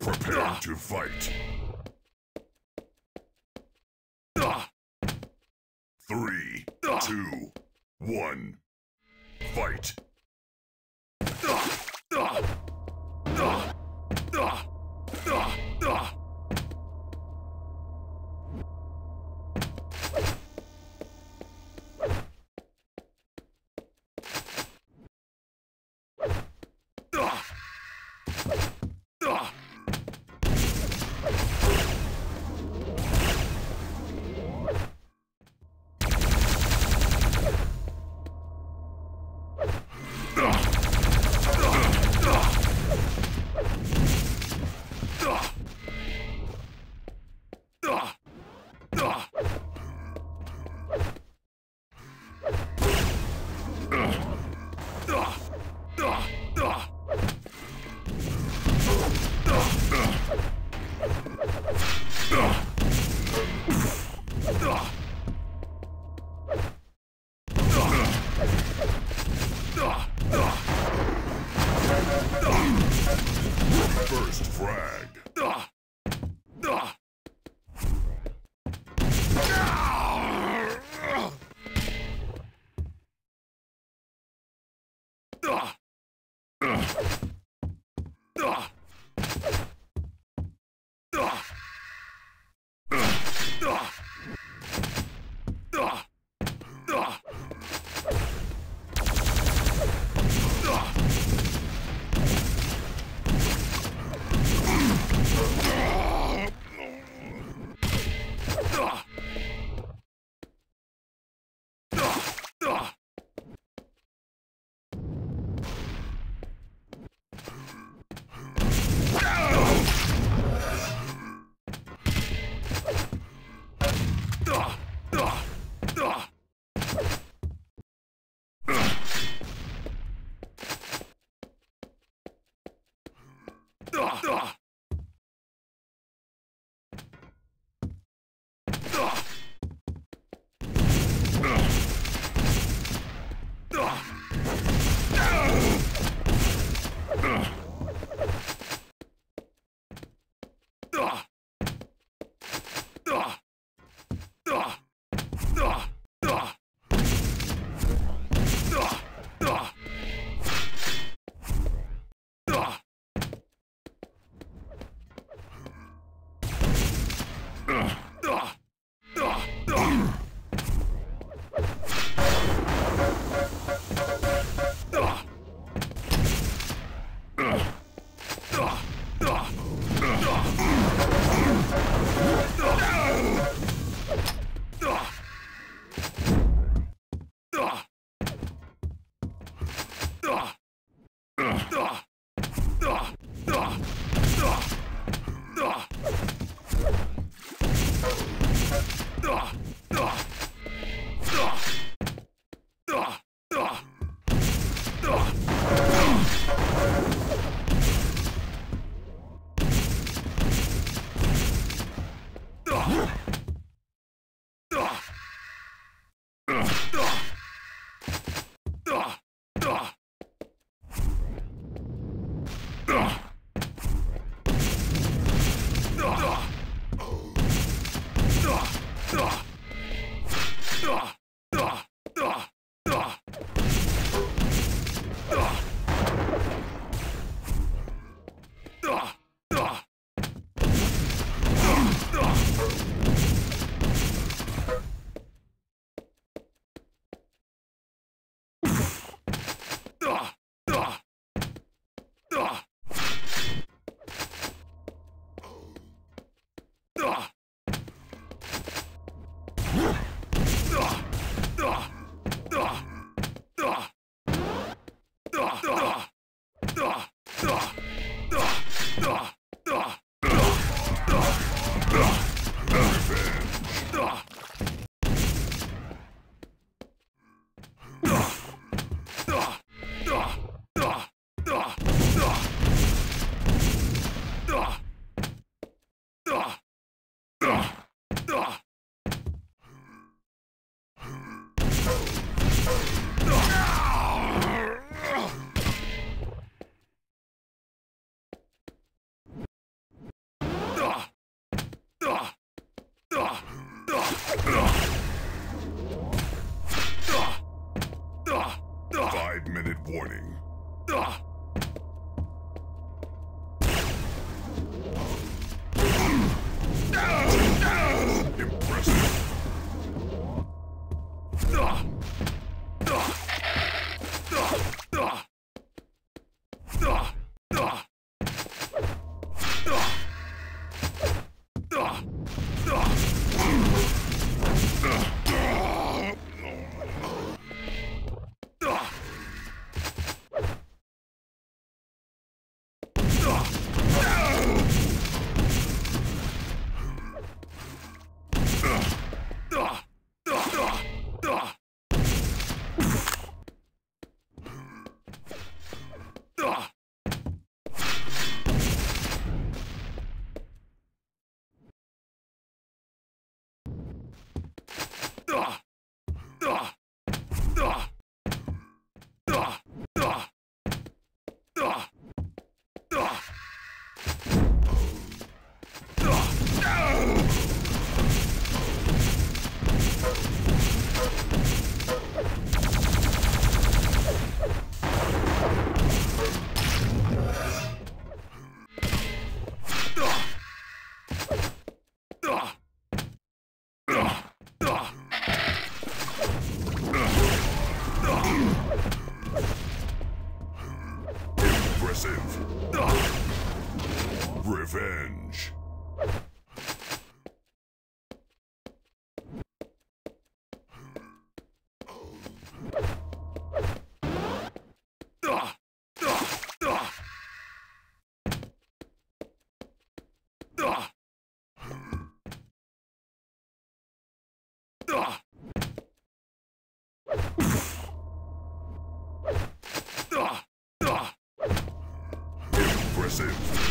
Prepare to fight. Three, two, one, fight. First 对吧？吧？Aggressive. Revenge. aggressive.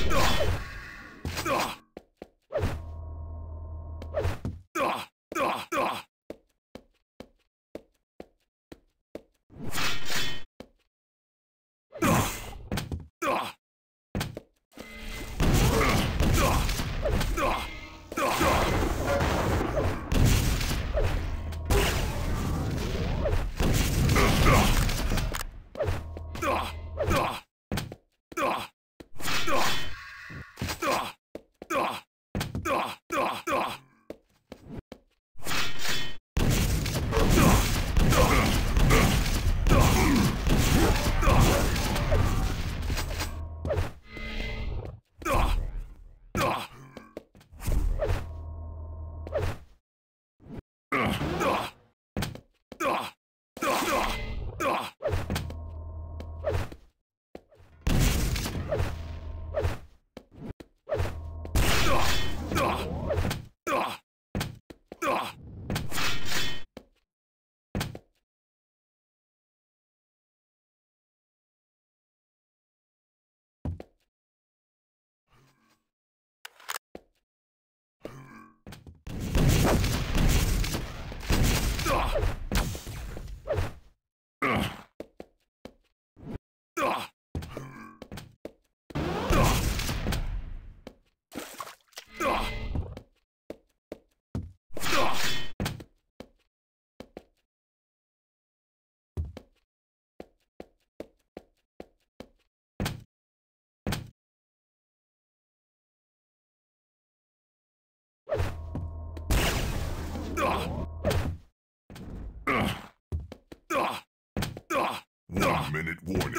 One minute warning.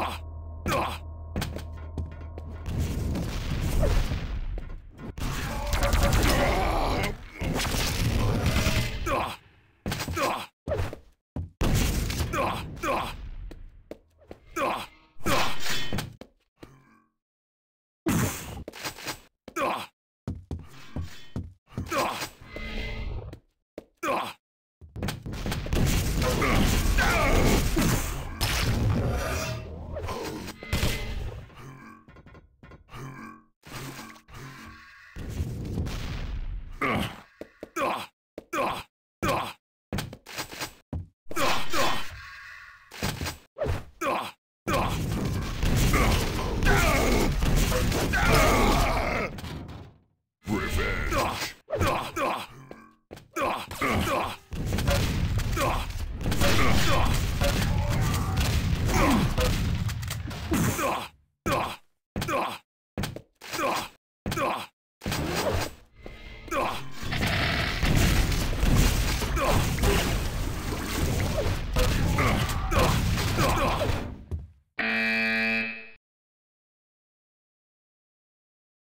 Ugh.